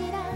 사실아